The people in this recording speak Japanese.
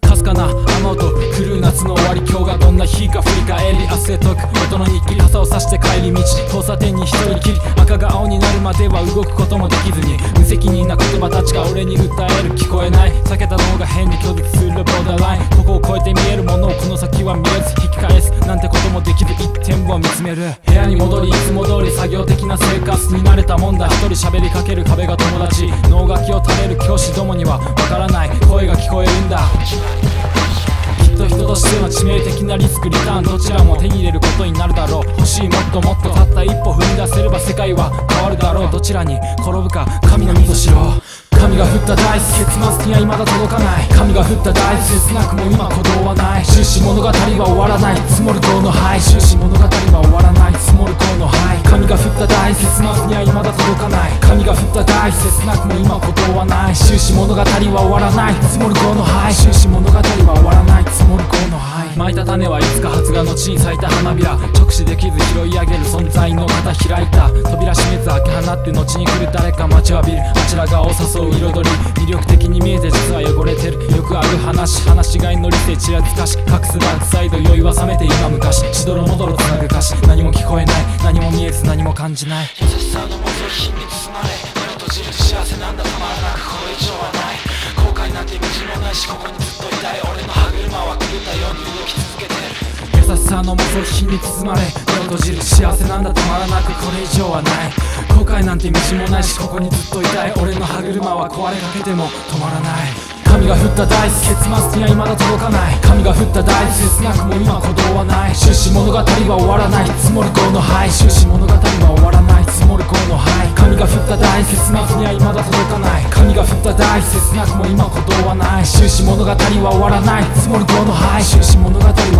かすかな雨音来る夏の終わり今日がどんな日か振り返り汗とく音の日記傘を差して帰り道交差点に一人きり赤が青になるまでは動くこともできずに無責任な言葉たちが俺に訴える聞こえない。避けた脳が変に拒絶するボーダーライン。ここを越えて見えるものをこの先は見えず返すなんてこともできず一点を見つめる。部屋に戻りいつも通り作業的な生活に慣れたもんだ。一人喋りかける壁が友達。脳書きを垂れる教師どもにはわからない声が聞こえるんだ。きっと人としての致命的なリスクリターンどちらも手に入れることになるだろう。欲しいもっともっとたった一歩踏み出せれば世界は変わるだろう。どちらに転ぶか神のみぞ知ろう神が振ったダイス結末には未だ届かない。神が振ったダイス切なくも今鼓動はない。終始物語は終わらない。積もる塔の灰。終始物語は終わらない。積もる塔の灰。神が振ったダイス結末には未だ届かない。神が振ったダイス切なくも今鼓動はない。終始物語は終わらない。積もる塔いた。花びら直視できず拾い上げる存在の方開いた。扉閉めず開け放って後に来る誰か待ちわびるあちら側を誘う彩り魅力的に見えて実は汚れてるよくある話話しがいの理性ちらつかし隠すダークサイド酔いは冷めて今昔しどろもどろつなぐ歌詞何も聞こえない何も見えず何も感じない優しさのもと火に包まれ目を閉じる幸せなんだた。まらなくこれ以上はないさのもと火に包まれ目を閉じる幸せなんだたまらなくこれ以上はない。後悔なんて道もないしここにずっといたい。俺の歯車は壊れかけても止まらない。神が振ったダイス結末には未だ届かない。神が振ったダイス切なくも今鼓動はない。終始物語は終わらない。積もる号の灰。終始物語は終わらない。積もる号の灰。神が振ったダイス結末には未だ届かない。神が振ったダイス切なくも今鼓動はない。終始物語は終わらない。積もる号の灰。終始物語は